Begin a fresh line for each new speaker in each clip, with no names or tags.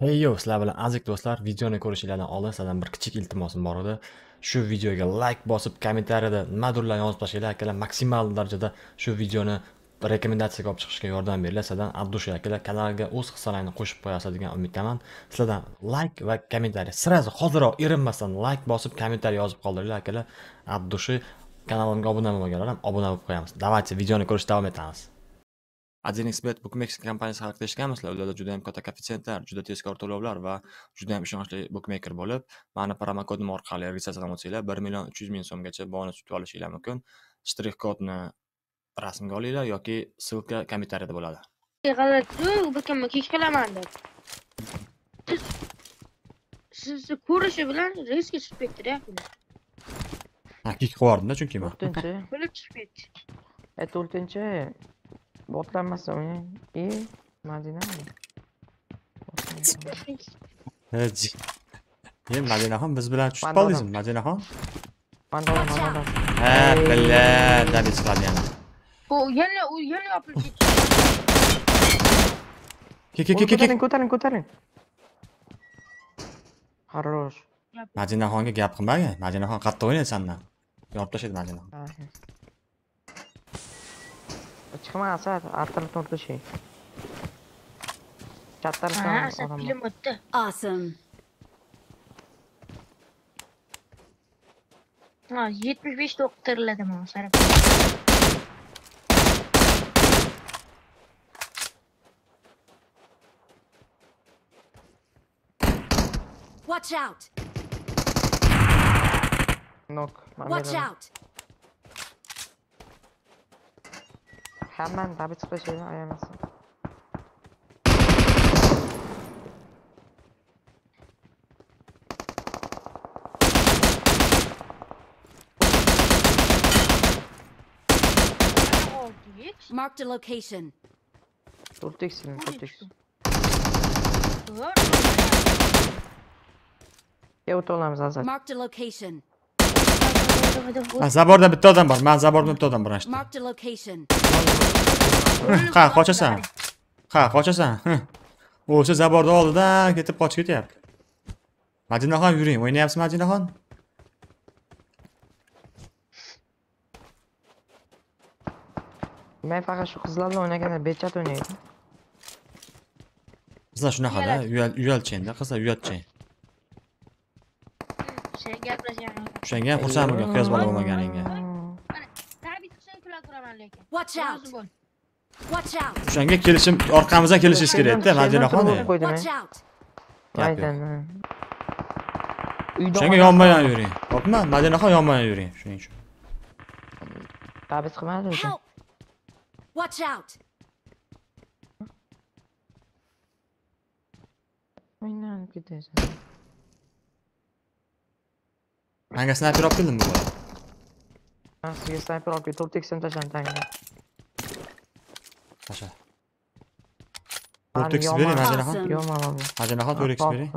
Hey yo, sizlar bilan aziz do'stlar, videoni ko'rishinglardan oldin sizlardan bir kichik iltimosim bor edi. Shu videoga like bosib, kommentariyada nimadirlar yozib tashlanglar akalar, maksimal darajada shu videoni rekomendatsiyaga olib chiqishga yordam beringlar. Sizlardan Abdusha akalar kanalga o'z hissalarini qo'shib qo'yasiz degan umiddaman. Sizlardan like va kommentariy, сразу hoziroq erinmasdan like bosib, kommentariy yozib qoldiringlar akalar. Abdushi kanalimga obuna bo'lmaganlar ham obuna bo'lib qo'yamiz. Давайте videoni ko'rishda davom etamiz. 1xbet bookmaker kompaniyasi haqida eshitganmisizlar ularda juda ham katta koeffitsiyentlar juda tezkor to'lovlar va juda ham ishonchli bookmaker bo'lib mani promokodim orqali registratsiyadan o'tsanglar bir million uch yuz ming so'mgacha bonus yutib olishinglar mumkin shtrix kodni rasmga olinglar yoki ссылка kommentariyada bo'ladi
g'alati kech qilaman deb siz sizni ko'rishi bilan riskga chiqib ketdida bular
ha kik qilibordimda chunki man
to'rtinchi
bilib chiqib ketdi
e to'rtinchi botlanmasa o'ynang и madina
e madinaxon biz bilan tushib
Manda
qoldingizmi madinaxon
mandol mandol
ha billa dabit chiqadi yana
u yana u yana yopilib ketdi
ke ke ke ke ke
ko'taring ko'taring ko'taring хорош
madinaxonga gap qilmagin madinaxon qattiq o'ynaydi sandan yorib tashlaydi madinaxon
chiqma asad atrofni o'rtashing
ha
chattarsan
asad
odam
film o'tdi
Awesome.
ha yetmish beshta o'qib tiriladi mana sarf
Watch out!
nok
Watch out!
Hammani tabi chiqishini ayamasin
olti x
Marked a location.
to'rteksin to'rteksin ya o'ta olamiz asad
Marked a location.
Ha, zaborda bitta odam bor man zaborda odam bor ana shu
Marked a location.
ha qochasan. Ha qochasan. O'sha zaborni oldidan ketib qochib ketyapti. Madinaxon yuring. O'ynayapsizmi madinaxon
men faqat shu qizlar bilan o'ynaganda bechat o'ynaydi.
Qizlar shunaqada uyal uyalchangda qizlar uyatchang o'shanga ham. Xursand bo'lgan quyosh bola bo'lmaganingga.
Watch out!
o'shanga kelishim orqamizdan kelishingiz kerakda madinaxon
aydan
o'shanga yonma yon yuring. Topma madinaxon yonma yon yuring shuning uchun.
Tabiz qilmadi o'zi.
Watch out.
O'ynanib ketasan
manga snayper olib keldim bu bola?
Man sizga snayper olib keldim to'rt teksini tashladi tanga.
Aşağı. Ortex
verin
Hacı Nahan. Yomalım.
Hacı Nahan Ortex verin.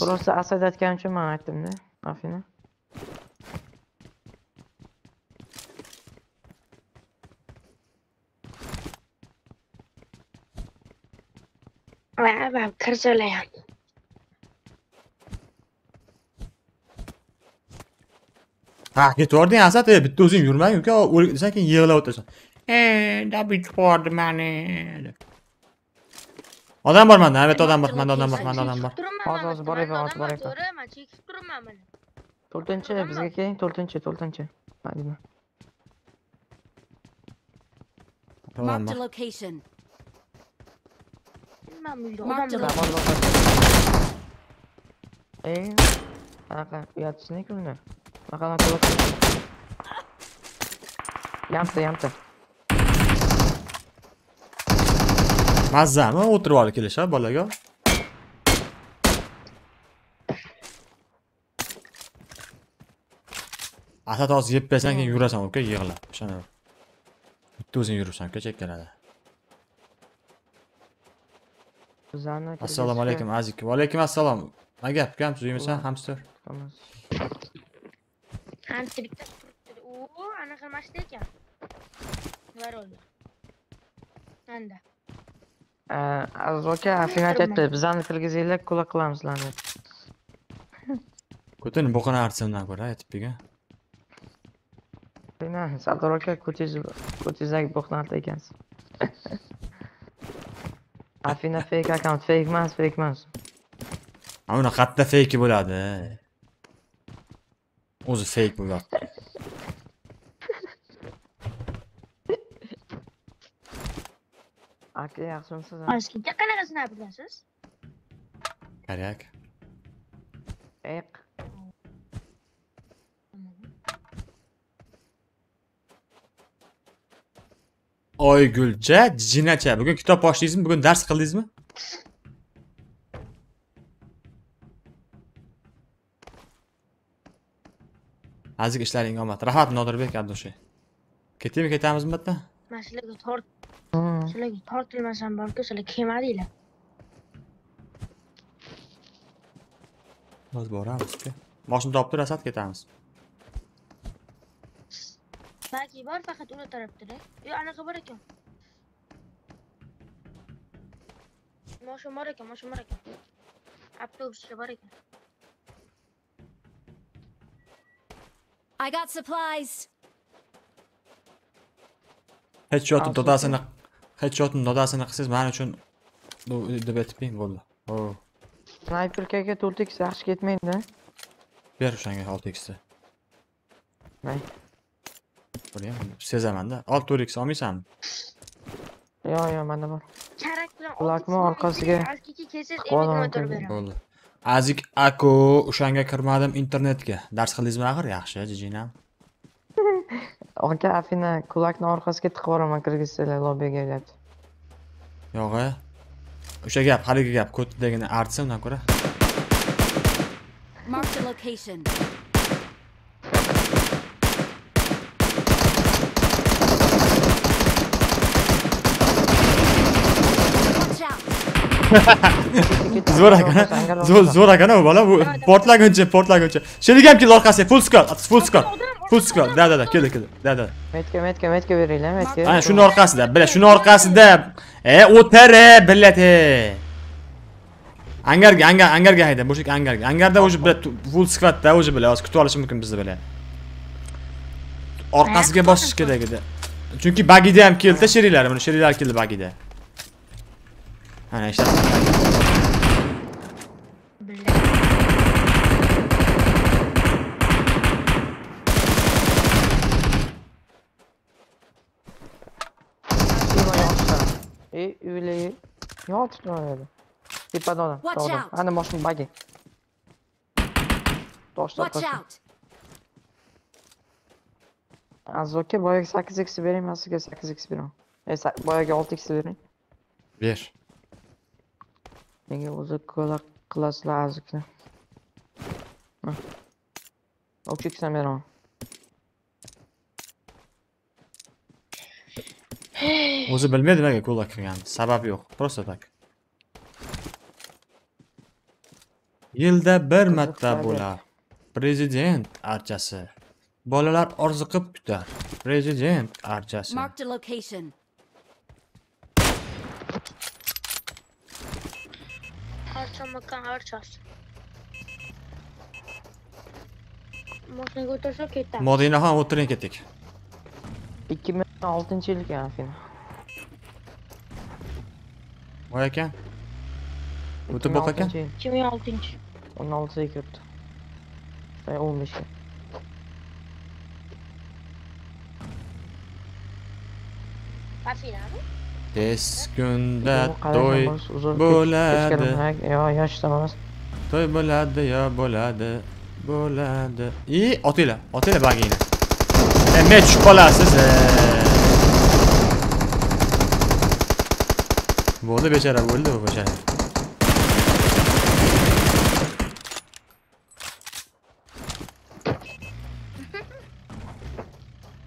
Burası asad etken üçün mənə etdimdi. Afina.
Ben ben kır söyleyen.
Ha git oradan asad bitti uzun yürümen yok ya. Sanki yığıla otursan yig'lab o'tasan e dabit yubordi mani deb. odam bor manda albatta odam bor manda odam bor manda odam bor
Hozir, hozir boryapman, hozir boryapman.
to'g'ri man chekib turibman mana
to'rtinchi bizga keling to'rtinchi to'rtinchi madina
odam
Marked a
bor
location.
Mazzami o'tirib olib kelish ha bolaga. Asad hozir yeb bersan keyin yurasan uka yig'lab o'shani bitta o'zing yuribsan uka chekkalada assalomu alaykum azik va alaykum assalom. Nima gap ukam suymisan hamster?
Hamsterlikda turibdi. Oo, anaqa emasda ekan. Anda.
Kirgizinglar quloq qilamiz sizlarni
Ko'tin boqini artsamdan ko'ra aytib bergan.
Bilmem, Sardor aka ko'chingiz ko'chingizdagi bo'qni artar ekansiz afina fake account fake emas fake emas
uni qayerda fake bo'ladi? O'zi fake bo'lyapti.
Aka yaxshimisiz
Ozgincha qanaqa sinab bilasiz?
Qaryak.
eq
Oygulcha, jinacha. Bugun kitob boshlaysizmi? Bugun dars qildingizmi? Azik ishlaring omad. Rahmat Nodirbek Abdushay. Ketaymi, ketamizmi bitta?
Sizlarga tort. Sizlarga tortilmasam borku, sizlar kelmadinglar.
Biz boramiz aka. Moshina topib rasat ketamiz.
Balki bor faqat uni tarafda-da. Yo, anaqa bor ekan. Moshin bor ekan, moshin bor ekan. Avtobuscha bor ekan.
I got supplies.
Headshotni
Asli-
dodasini headshotni nodasini qilsangiz men uchun deb aytibming bo'ldi.
Snayperkaga 4x yaxshi ketmaydi
ber o'shanga
6xni
may. Bilmayman sezamanda ol 4x olmaysanmi?
Yo'q yo'q manda bor.
Blokni
orqasiga
bo'ldi. Azik ako o'shanga kirmadim internetga. Dars qildingizmi axir? Yaxshi jijinam
aka afina kulakni orqasiga tiqib yuboraman kirgizsanglar lobbiga deyapti
Yo'q. e. O'sha gap, haligi gap kodidagini artsa undan ko'ra.
Marked a location. Watch out.
Zo'r ekan. Zo'r ekan u bola bu portlaguncha, portlaguncha. Keldi orqasiga full scroll, full scroll. Full scroll. Da da da, keldi, keldi. Da da.
metka metka metka beringlar metka
Ana shuni orqasida, bila shuni orqasida. E, o'tir, billat. Angarga, angar, angarga hayda, bo'shlik angarga. Angarda o'zi bila full squadda o'zi bila, hozir kutib olishi mumkin bizni bila. Orqasiga bosish kerak edi. Chunki bagida ham keldi sheriklar, mana sheriklar keldi bagida. Ana ishlar.
Billah.
e uyli yotibdi mana yerda tepada odam
Watch
tog'da
out.
ana moshina bagi toshlar
Watch
toshlar
out.
aziz aka boyagi sakkiz x bering man sizga sakkiz x beraman e sa- boyagi olti x bering
Ber.
menga o'zi kola qilasizlar aziz aka uch xdan beraman
O'zi bilmaydi nimaga kulak qilganini. Sabab yo'q. Просто tak. Yilda bir marta
Qiziqadi.
bo'lar. Prezident archasi. Bolalar orziqib kutar. Prezident archasi.
Marked a location.
Harchamakan harchas. Moshinaga o'tirsa ketamiz.
Modinaxon o'tiring ketdik.
ikki ming oltinchi yil ekan afina
Voy ekan. O'tib boq ekan.
2006
o'n oltida kiribdi e o'n beshga
Afinami?
Tez kunda to'y bo'ladi.
yo yoshda emas
To'y bo'ladi, yo bo'ladi. Bo'ladi. I, otinglar, otinglar bagingni. Men tushib qolasiz. Bo'ldi bechara, bo'ldi u bechara.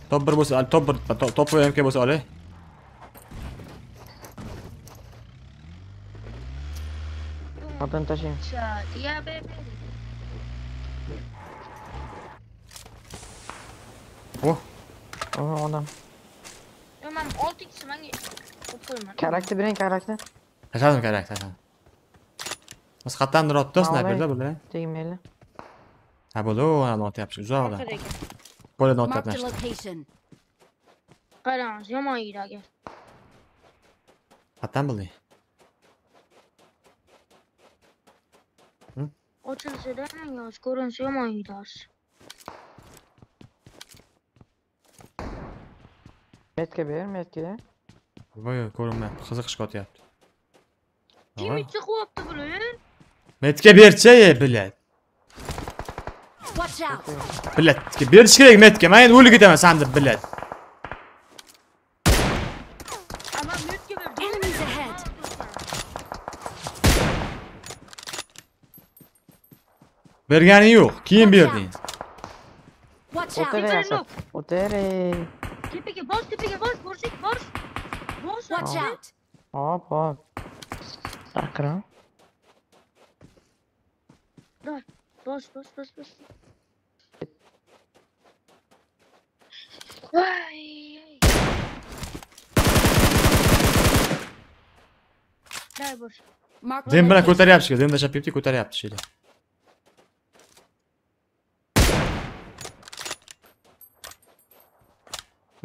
Top bir bo'lsa, top bir, top, MK bo'lsa olay.
Tashlang
Ya be be.
Oh,
Aha, odam
Yo men 6 x manga qo'yman.
karakter bering karakter
kerak tashladim biz qayerdandir otdi
Ma'lum.
snayperda bular
Tegmayli.
ha bo'ldi u ana otyapti uzoqda
Orqada ekan.
qo'lida
Marked a
otyapti
location.
Qarang, yomon agar.
qayerdan bilding
Ochilsa-da, yoz ko'rinsa yomon yeydi hozir.
Metga ber, metga.
voy ko'rinmayapti qiziqishga otyapti
Kim ichi qo'yapti buni?
metga berchi bilat
Watch out!
bilatga berish kerak metga man endi o'lib ketaman san bergani yo'q keyin
berdingiz o'tiraver o'tiraver
tepaga bos tepaga bos burchak bos bos
hop hop sakra
bos bos bos bos Dai
bosh. Mark.
Dem bana kurtaryapti, demda chap yepti, kurtaryapti.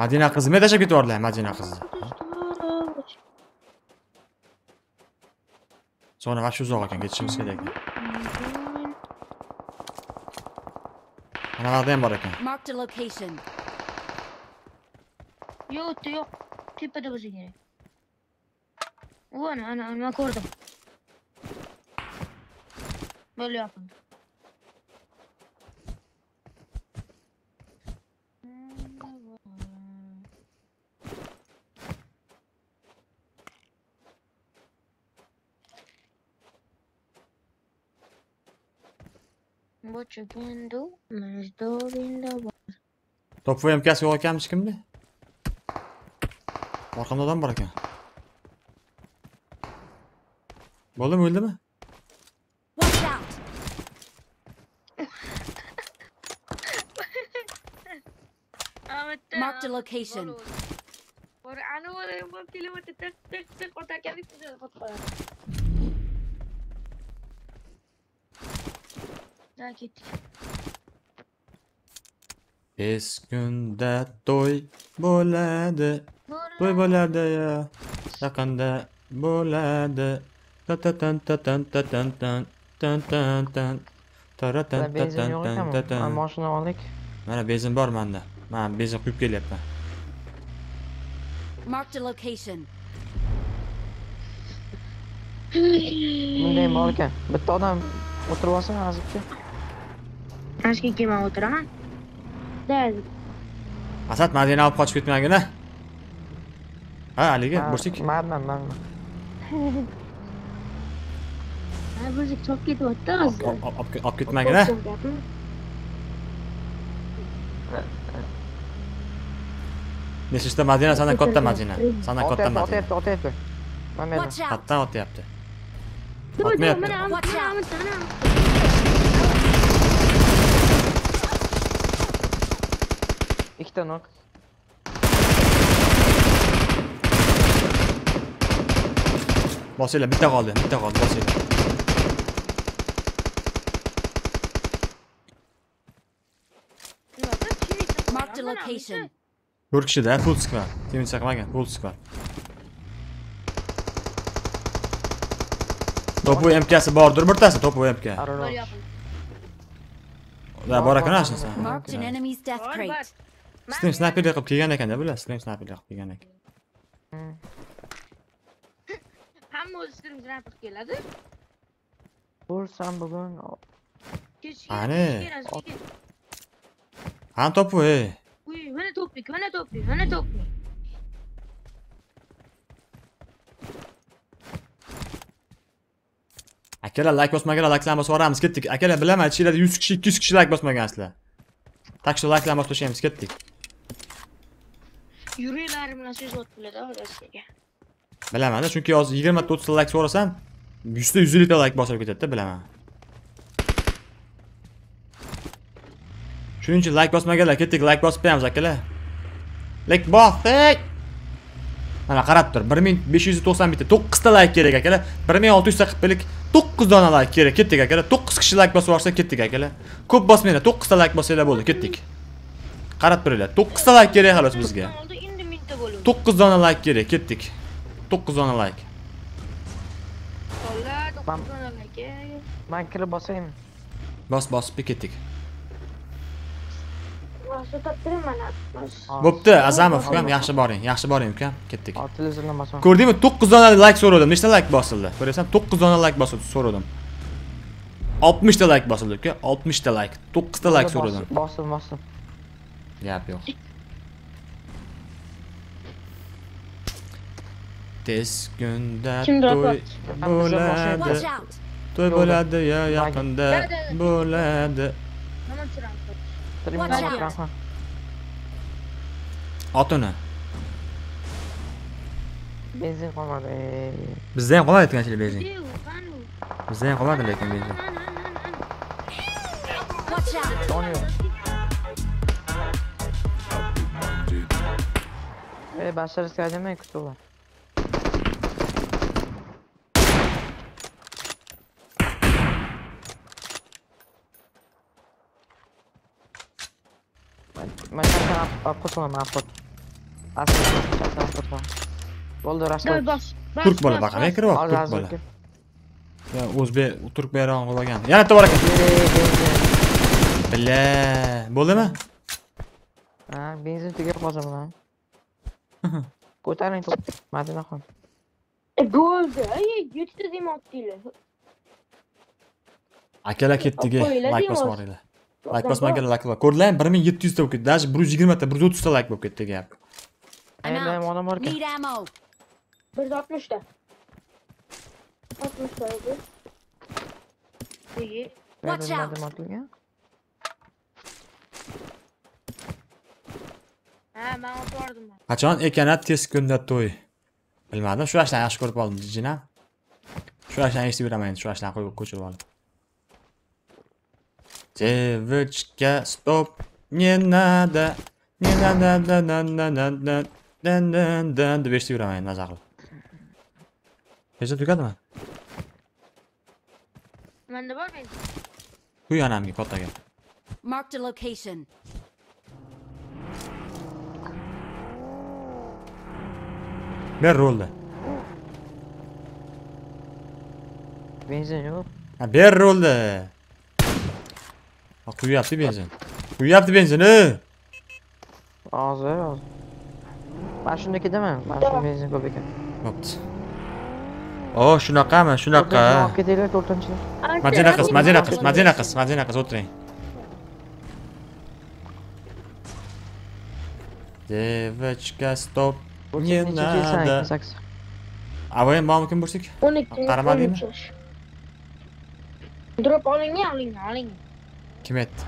مدینه قزی میدشه که دور له مدینه قزی Sonra bak şu zorlarken geçişimiz gerekli. Analardayım barakken.
Mark the location.
Yok da yok. Tepede bizi gerek. Ulan ana ana korudum. Böyle yapın. What you can do, man's doing the
top vmkasi yo'q ekanmish kimda orqamda odam bor ekan bo'ldimi o'ldimi
Watch out! Marked a location.
Por ano wala yung mga kilometer tek tek tek o tak kali tidak dapat pa. Dah git.
tez kunda to'y bo'ladi to'y bo'ladi ya yaqinda bo'ladi ta ta tan ta tan ta tan tan tan tan tan tara tan ta tan tan ta tan
mashina oldik.
mana benzin bor manda man benzin quyib kelyapman
Marked a location.
Bunday bor ekan. Bitta odam o'tirib olsa azibga.
toshkentga man o'tiraman.
Asad madina olib qochib ketmagin a ha haligi
burchik manman
manman burchik chop ketyapti hozir.
olib ketmagin a nechta madina sana katta madina sandan katta madina
otyapti otyapti.
Qattan otyapti
otmayapti.
Ikkita nok.
bosinglar bitta qoldi bitta qoldi bosinglar
Marked a location.
to'rt kishida full squad temincha qilmagan full squad to'pu mkasi bordir birtasi to'pu mk
Ariroq.
ular bor ekan shunisi
Marked an enemy's death
Var,
crate.
var.
stream snayperlik qilib kelgan ekanda bular stream snayperlik qilib kelgan ekan
Hamma o'zi stream sniper keladi.
Bo'lsam bugun
Kechga.
Ani.
kechga, kechga.
qani to'pu ey
Uy, mana topik, mana topik, mana topik.
akalar layk bosmaganlar layklarni bosib yuboramiz ketdik akalar bilaman ichinglarda yuz kishi ikki yuz kishi layk bosmagansizlar так что layklarni bosib tashlaymiz ketdik
Yuriylari bilan so'zlayaptilar odamlarga.
bilaman chunki hozir yigirmata o'ttizta layk so'rasam yuzta yuz ellikta layk bosilib ketadida bilaman shuning uchun layk bosmaganlar ketdik layk bosib qo'yamiz akalar layk bosdik mana qarab tur 1590 bitta 9 ta layk kerak akalar 1600 qilib berik 9 dona layk kerak ketdik akalar 9 kishi layk bosib yuborsa ketdik akalar ko'p bosmanglar 9 ta layk bossanglar bo'ldi ketdik qarab turinglar 9 ta layk kerak xolos bizga 9 tane like geri gittik. 9
tane like.
Hola, basayım. Bas
bas bir gittik.
bo'pti azamov ukam yaxshi boring yaxshi boring ukam ketdik ko'rdingmi to'qqiz dona layk so'radim nechta layk bosildi ko'ryapsan to'qqiz dona layk bosildi so'radim oltmishta layk bosildi uka oltmishta layk to'qqizta layk so'radim
bosim bosim
gap yo'q Ertesi
günde
Kim
duy buladı
Duy buladı ya
yakında
buladı
At
onu.
Benzin kalmadı.
Bizden kolay etken şimdi benzin. Bizden kolay da etken benzin.
Donuyor Böyle başarı kutu var Aykut var mı Aykut? Aykut
var.
Boldur
Aykut. Bas.
Türk bola
bak
ne
kırı
var
Türk
bola. Ya Uzbek Türk bayrağı olagan. Yana
tuvara. Bile.
Bo'ldi mi?
Ha, benzin tugab hozir bilan. Ko'taring to'p. Madinaxon.
Bo'ldi. Ey, yutdi demoqchilar.
Akalar
ketdiga
like bosmoqinglar. Like bosmaganlar like bor. Ko'rdinglar, 1700 ta bo'lib ketdi, даже 120 ta, 130 ta like bo'lib ketdi gap.
Ana,
mana marka.
160 ta. 60 ta edi. Quyi.
Watch out.
Ha, men o'tardim.
Qachon ekanat tez kunda to'y? Bilmadim, shu ashlarni yaxshi ko'rib qoldim, jina. Shu ashlarni eshitib beraman, shu ashlarni qo'yib ko'chirib oldim. девочка стоп не надо не надо да да да да да да да да deb eshitib yuraman maza qilib kecha tugadimi
Bende var benim.
bu yonamga kattaga
Marked a location.
ber rolni
benzin yo'q
ha ber Bak kuyu yaptı benzin. Kuyu yaptı
benzin he. Ağzı ağzı. Ben şundaki değil mi? Ben şu
benzin kobekim. Yaptı.
Oo
shunaqa
emas, shunaqa. Ketaveringlar, to'rtinchilar.
Madina qiz, Madina qiz, Madina qiz, Madina qiz o'tiring. Девочка, стоп. Не надо.
А
вы маму kim bo'lsak?
12.
Qaramadingmi?
Drop olingni, oling, oling.
kim aytdi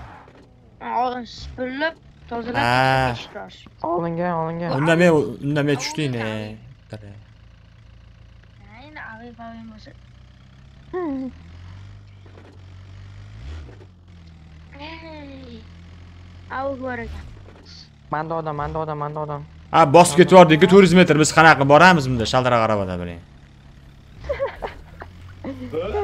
supurlab tozalab
olingan olingan
undamay undamay
tushdingni endi aviy baving bo'lsa
manda odam manda odam manda odam.
Ha bosib ketib yubordingku to'rt yuz metr biz qanaqa boramiz bunda shaldiraq aravada biling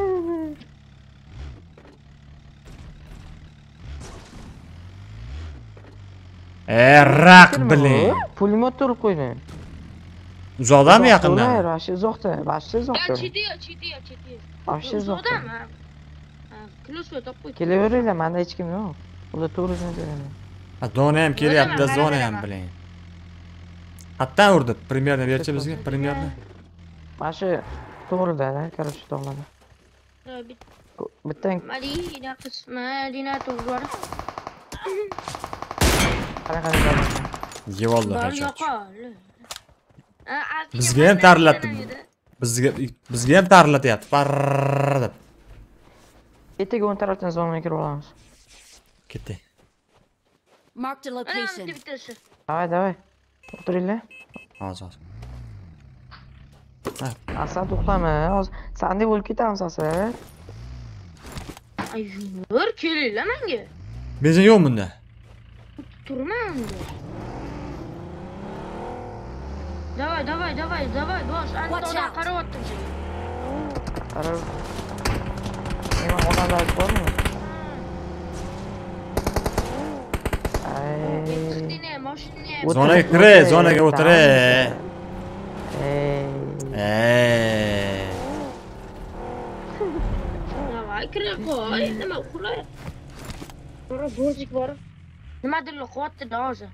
Э, рак, блин.
Пулемет turib
qo'ydim.
Uzoqdanmi, yaqindanmi? Hayır,
vahşi
uzoqdan,
vahşi uzoqdan. Chetiy,
chetiy, chetiy.
Vahşi uzoqdanmi? Kilosga top qo'y.
Kelaveringlar, menda hech kim yo'q. Ular to'g'risini beraman.
Ha, dona ham kelyapti, zona ham, блин. Qatdan urdi? Примерно berchi bizga, примерно.
Mana shu to'g'ridan, короче,
to'g'ridan.
Bittang.
Madina qismi, Dina to'g'ri.
Qanaqa.
Ha, Alfiga
Bizga ham tarilatdi.
edi?
bizga bizga ham tarilatyapti parrrr deb
ertaga o'n tarafdan zonaga kirib olamiz
ketdik
a
Ana,
location.
давай давай o'tiringlar
hozir hozir
asad uxlama hozir sandek bo'lib ketamiz asad
Ay, yur, kelinglar menga.
benzin yo'q bunda
turnando. Давай, давай, давай,
давай,
Глаш,
Антона,
короткий. Хорошо.
Не могу надать форму. Zona
3, zona 3.
Eh. Давай, крыло, ой, не
могу,
крыло.
Bora, bora, bora. Nima. Nimadir qilyapti hozir.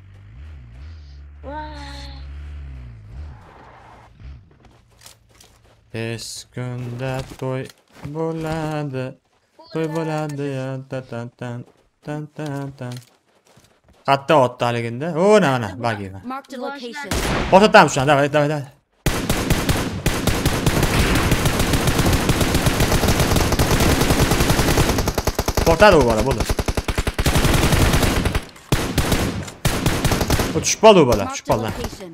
Tez kunda to'y bo'ladi. To'y bo'ladi ya ta tan tan tan tan tan. Qatta otdi haliginda. O, na mana, bagi.
Marked a location.
Portlatamiz shuni. Davay, davay, davay. Portladi u bola, bo'ldi. O tushib qoldi u bola, tushib
Marked a
qoldi.
location.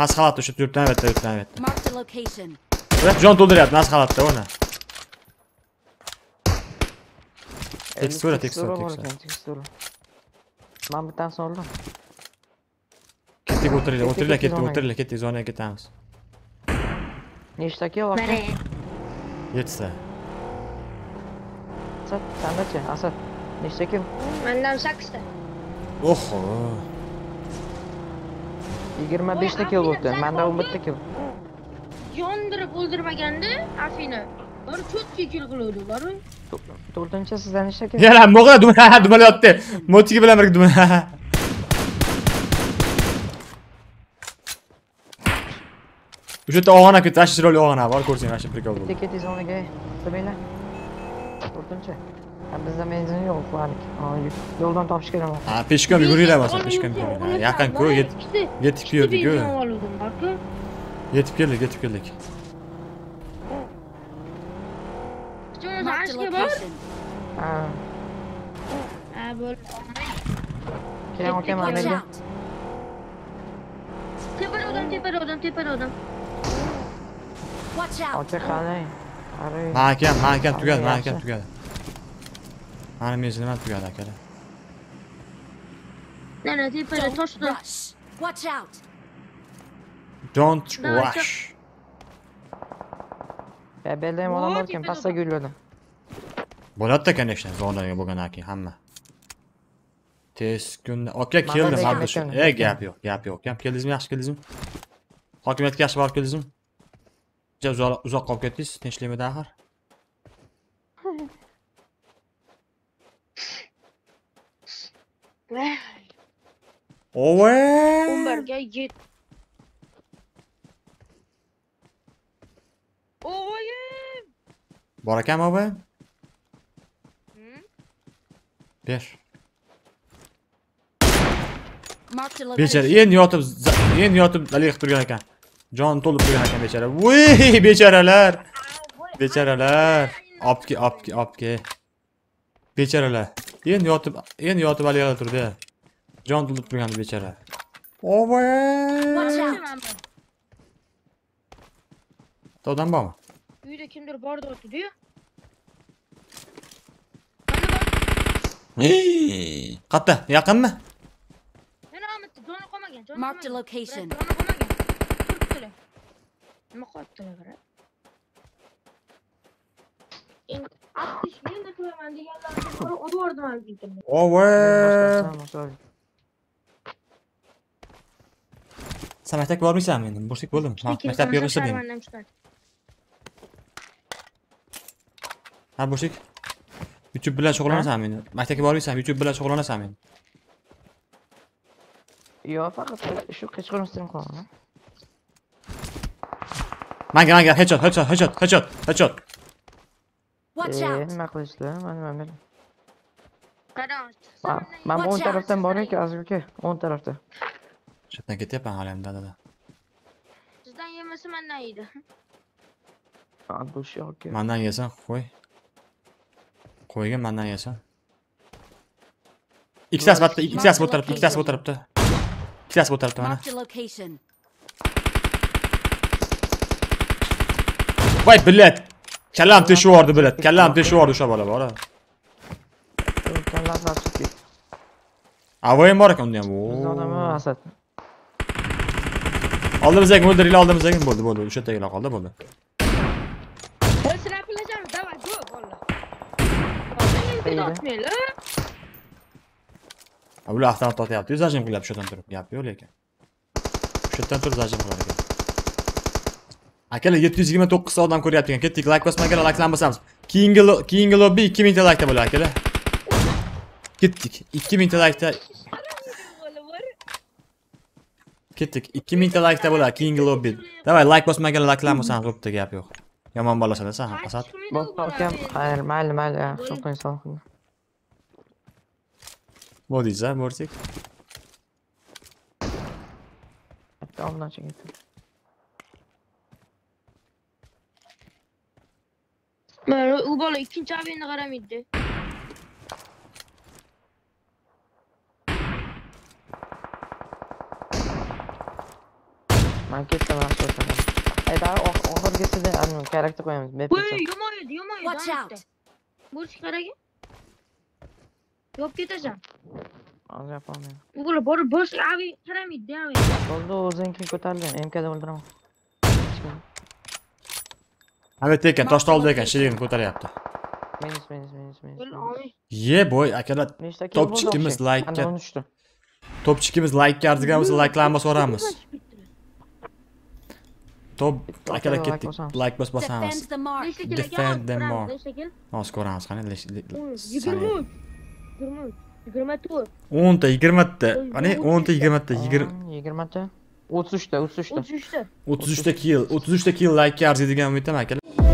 Masxalatda o'sha yurtdan albatta, yurtdan albatta.
Marked a location.
Ular jon to'ldiryapti masxalatda o'na. Tekstura, tekstura,
bor
tekstura.
ekan, tekstura. Men bittasini oldim.
Ketdik, o'tiringlar, o'tiringlar, ketdik,
zonaga.
o'tiringlar, ketdik, zonaga ketamiz.
Nechta kill
Mana.
olgan?
7 Oho.
25 ta kill bo'ldi. Menda 11 ta kill.
Yondirib o'ldirmaganda Afina. Bir cho'tki kill qiluvdi, bor-ku.
To'rtinchi sizdan nechta kill?
Yana mo'g'la duma dumalayapti. Motigi bilan birga duma. O'sha yerda og'ana ketdi, ashi chiroyli og'ana bor, ko'rsang, ashi prikol bo'ldi.
Ketdik, ketdik zonaga. Sabinglar. To'rtinchi. Ha, bizda benzin yo'q, ularniki. Ha, yo'ldan topish kerak.
Ha, peshkom yuguringlar bo'lsa, peshkom yuguringlar. Yaqin-ku, yet- yetib keldik-ku.
oldim, bor-ku.
Yetib keldik, yetib keldik.
Kuchimiz
Marked a
ashga bor.
location.
Ha,
Ha,
keyin okaman
Watch
nega?
out.
Tepada odam, tepada odam, tepada odam.
Watch out.
Aka qalay. Qari.
Mahkam, mahkam tugadi,
Yaxshi.
Army is not together,
kid. Then
I
did
better. Watch out.
Don't
no,
rush.
Bebeleğim
olan varken
pasta
gülüyordum.
Bolat
da
kendi işte zorlanıyor bugün haki hamma. Tez günde. Okey
kildim
arkadaşım.
E
gap yok gap yok. Gap kildim yaş kildim. Hakimiyet yaş var kildim. Uzak uzak kalk ettiniz. Tinçliğimi daha. Axir? Ove!
11 ga 7. Oyim.
Bor ekanmi ove?
Hmm?
Ber.
Marked a
Bechara endi yotib endi yotib dalil qilib turgan ekan. Jon to'lib turgan ekan bechara. Voy, becharalar. Becharalar. Opki, opki, opki. Becharalar endi yotib endi yotib haligi turdi jon to'ldirib turgandi bechara
bitta
odam bormi?
Uyda kimdir bor deb
aytdiyu qayerda yaqinmi?
Yana bitta joni qolmagan mark
the location.
Nima
qilyaptilar
61 ne kadar bence geldi. Sonra o da orada ben bildim. Over. Sen meslek
var
mı
sen benim? Bursik buldum. Ha, meslek bir olursa benim. Ha Bursik. YouTube bilan shug'ullanasanmi meni? Maktabga bormaysanmi? YouTube bilan shug'ullanasanmi?
Yo'q, faqat shu kechqurun stream qilaman.
Manga, manga, headshot, headshot, headshot, headshot, headshot.
Watch
Eh,
out.
nima qilishdi? Mana nima ber.
Qarang.
Ma- Mana bu o'ng tarafdan bor ekan, Azizga aka. O'ng tarafda.
Shu yerdan ketyapman hali ham dadada.
Sizdan yemasa mendan yeydi.
Ha, bu shu aka.
Mandan yesang qo'y. Qo'yga mandan yesang. Ikkitasi bitta, ikkitasi bu tarafda, ikkitasi bu tarafda. Ikkitasi bu tarafda mana. Voy, billat.
كلام تشوار
دبلت
كلام
تشوار وشبله برا كلام تشوار Havaya mı barak onu
ya bu? Aldığımız yakın öldür ile
aldığımız
yakın
buldu buldu. Üçe tekrar kaldı buldu. Avla ahtan tatlı yaptı. Zacım kılap şuradan durup yapıyor leken. Şuradan durup zacım kılap yapıyor. Akela 729 savdan ko'ryapti ekan. Ketdik, like bosmagan akela, likelan bosamiz. Keyingi keyingi lobby 2000 ta like bo'ladi akela. Ketdik. 2000 ta
like ta
Ketdik. 2000 ta like ta bo'ladi keyingi lobby. Davay like bosmagan likelan bosamiz, bo'pti, gap yo'q. Yomon bolasan sen, Asad.
Bosmasam, hayr, mayli, mayli, shu qo'y sog'
qiling. Bu diyeceğim artık.
Hatta ondan
çekildim. O bola ikinci abini qaramaydi.
Ben ketdim ha so'zladim. Ay daha oxirgisida anu karakter qo'yamiz.
Voy,
Bepizza.
yomoydi, yomoydi.
Watch out!
Bu qaraga. Yop ketasan.
Hozir yapolmayman.
Bu bola bor bosh abi qaramaydi, abi.
Bo'ldi o'zingni ko'tarilgan. MKda o'ldiraman.
hali tekan tosh oldida ekan shirin ko'taryapti
minus minus minus minus
ye boy akalar
topchikimiz laykka
topchikimiz like arzigan bo'lsa layklarni bosib yuboramiz top akalar ketdik layk bosib bosamiz
defend
them more hozir ko'ramiz qani
yigirma to'rt
o'nta ta, qani o'nta yigirmata 20
ta. 20 ta. 33 ta, 33 ta.
O'ttiz uchta.
o'ttiz uchta kill o'ttiz